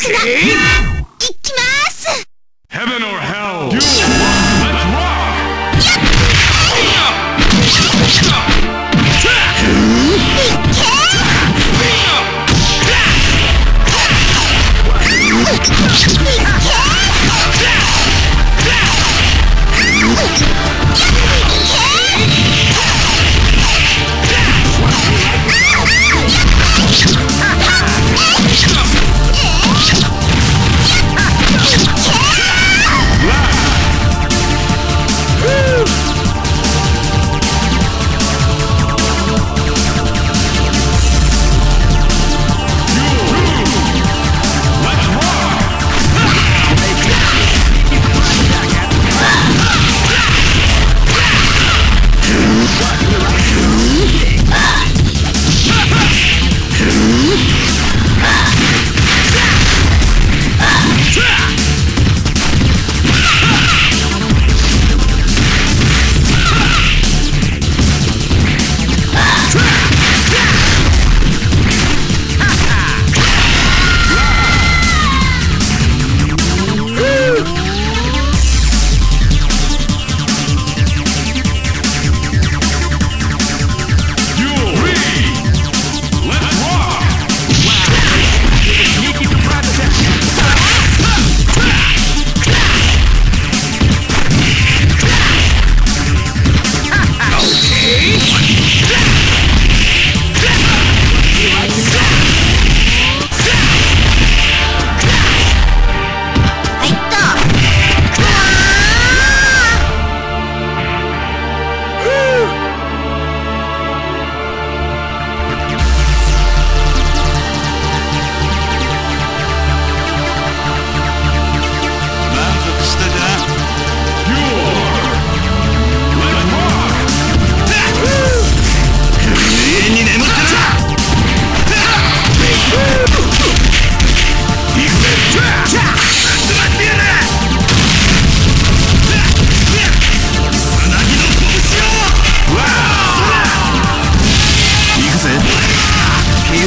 く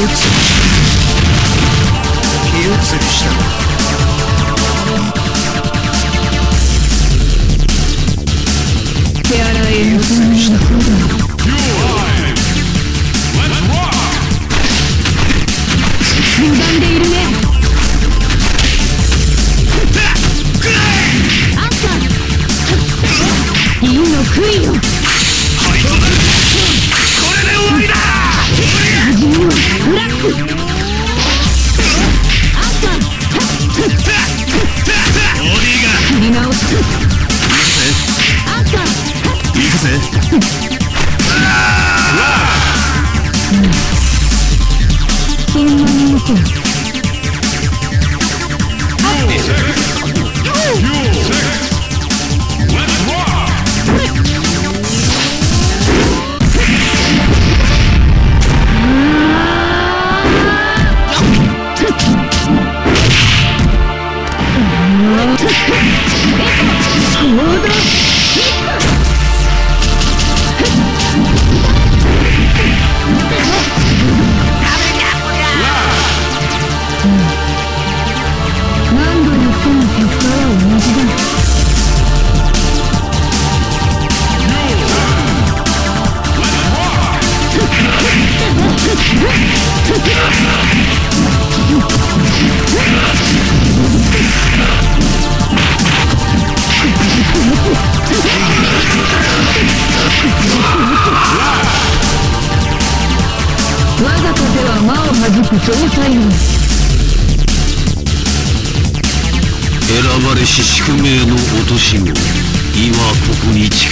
移り火移りした手洗いのために Duel. Let's rock. 無断でいるねあんたいいの食いよには 姿では魔をはじく総裁の選ばれし宿命の落とし子今ここに力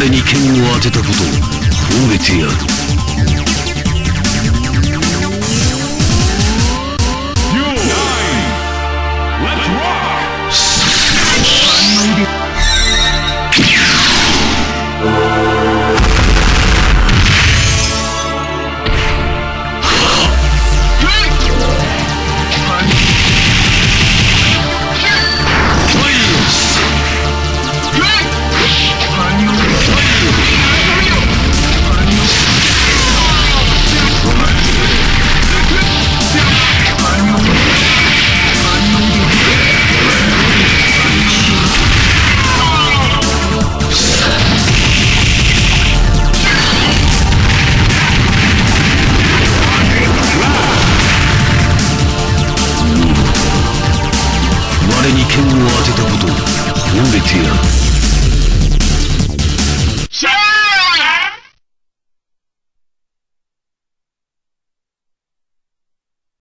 から我に剣を当てたことを褒めてやる Potete Voodoo, lunedì